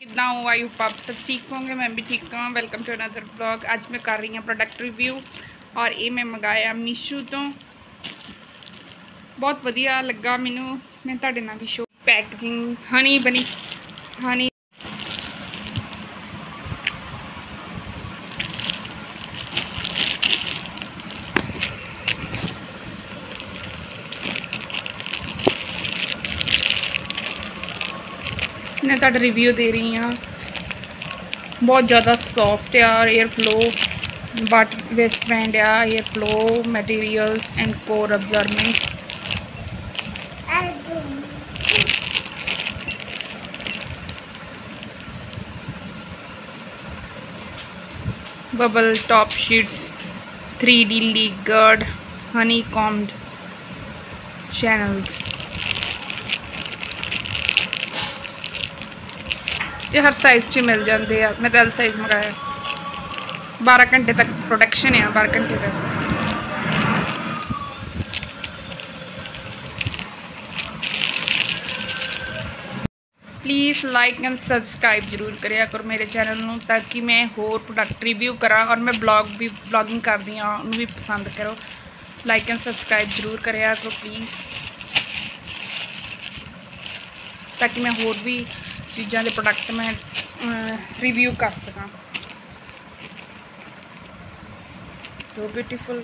ਕਿੱਦਾਂ ਹੋ I hope ਆਪ ਸਭ ਠੀਕ ਹੋਗੇ ਮੈਂ ਵੀ ਠੀਕ ਹਾਂ ਵੈਲਕਮ ਟੂ ਅਨਦਰ ਵਲੌਗ ਅੱਜ ਮੈਂ ਕਰ ਰਹੀ ਹਾਂ ਪ੍ਰੋਡਕਟ ਰਿਵਿਊ ਔਰ ਇਹ ਮੈਂ ਮੰਗਾਇਆ ਮੀਸ਼ੂ ਤੋਂ ਬਹੁਤ ਵਧੀਆ ਲੱਗਾ ਮੈਨੂੰ ਮੈਂ ਤੁਹਾਡੇ ਨਾਲ ਵੀ ਸ਼ੋ ਪੈਕੇਜਿੰਗ ਹਨੀ ਬਣੀ ਹਨੀ मैं तो रिव्यू दे रही हाँ बहुत ज़्यादा soft a air flow but waistband a air flow materials and core absorbent bubble top sheets three D layered honeycombed channels ਇਹ ਹਰ ਸਾਈਜ਼ 'ਚ ਮਿਲ ਜਾਂਦੇ ਆ। ਮੈਂ ਤਾਂ ਐਲ ਸਾਈਜ਼ ਮੰਗਾਇਆ। 12 ਘੰਟੇ ਤੱਕ ਪ੍ਰੋਟੈਕਸ਼ਨ ਆ 12 ਘੰਟੇ ਤੱਕ। ਪਲੀਜ਼ ਲਾਈਕ ਐਂਡ ਸਬਸਕ੍ਰਾਈਬ ਜ਼ਰੂਰ ਕਰਿਆ ਕਰੋ ਮੇਰੇ ਚੈਨਲ ਨੂੰ ਤਾਂ ਕਿ ਮੈਂ ਹੋਰ ਪ੍ਰੋਡਕਟ ਰਿਵਿਊ ਕਰਾਂ ਔਰ ਮੈਂ ਬਲੌਗ ਵੀ ਬਲੌਗਿੰਗ ਕਰਦੀ ਹਾਂ, ਉਹਨੂੰ ਵੀ ਪਸੰਦ ਕਰੋ। ਲਾਈਕ ਐਂਡ ਸਬਸਕ੍ਰਾਈਬ ਜ਼ਰੂਰ ਕਰਿਆ ਕਰੋ ਪਲੀਜ਼ ਤਾਂ ਕਿ ਮੈਂ ਹੋਰ ਵੀ ਚੀਜ਼ਾਂ ਦੇ ਪ੍ਰੋਡਕਟ ਮੈਂ ਰਿਵਿਊ ਕਰ ਸਕਾਂ। So beautiful